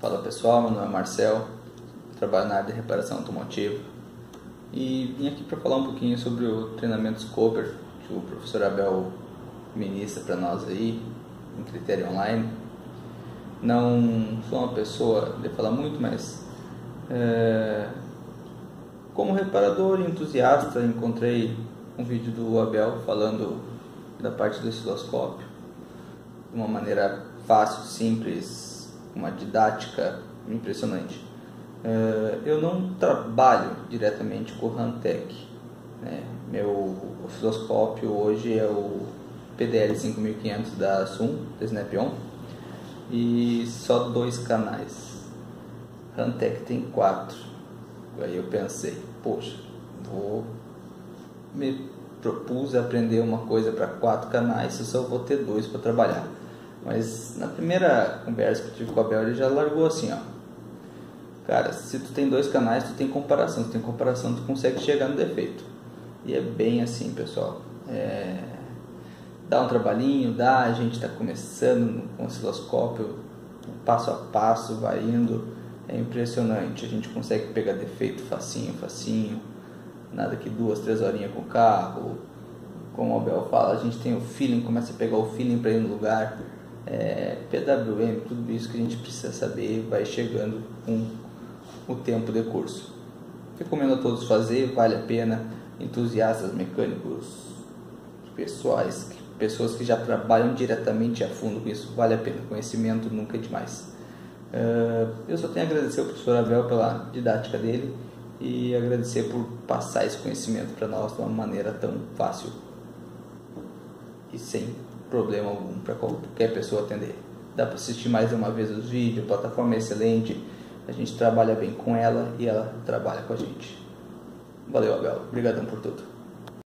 Fala pessoal, meu nome é Marcel, trabalho na área de reparação automotiva e vim aqui para falar um pouquinho sobre o treinamento Scoper que o professor Abel ministra para nós aí em critério online. Não sou uma pessoa de falar muito, mas é, como reparador e entusiasta encontrei um vídeo do Abel falando da parte do osciloscópio de uma maneira fácil, simples, uma didática impressionante. Uh, eu não trabalho diretamente com o Hantec. Né? Meu osciloscópio hoje é o PDL 5500 da Sun, da Snap-on, e só dois canais. Hantec tem quatro. Aí eu pensei, poxa, vou me propus aprender uma coisa para quatro canais, eu só vou ter dois para trabalhar. Mas na primeira conversa que eu tive com o Abel, ele já largou assim, ó. Cara, se tu tem dois canais, tu tem comparação. Se tem comparação, tu consegue chegar no defeito. E é bem assim, pessoal. É... Dá um trabalhinho, dá, a gente está começando com osciloscópio, passo a passo, vai indo. É impressionante. A gente consegue pegar defeito facinho, facinho. Nada que duas, três horinhas com o carro. Como o Abel fala, a gente tem o feeling, começa a pegar o feeling para ir no lugar é, PWM, tudo isso que a gente precisa saber vai chegando com o tempo de curso. Recomendo a todos fazer, vale a pena, entusiastas mecânicos, pessoais, pessoas que já trabalham diretamente a fundo com isso, vale a pena, conhecimento nunca é demais. Uh, eu só tenho a agradecer ao professor Abel pela didática dele e agradecer por passar esse conhecimento para nós de uma maneira tão fácil e sem problema algum para qualquer pessoa atender. Dá para assistir mais uma vez os vídeos, a plataforma é excelente, a gente trabalha bem com ela e ela trabalha com a gente. Valeu, Abel. Obrigadão por tudo.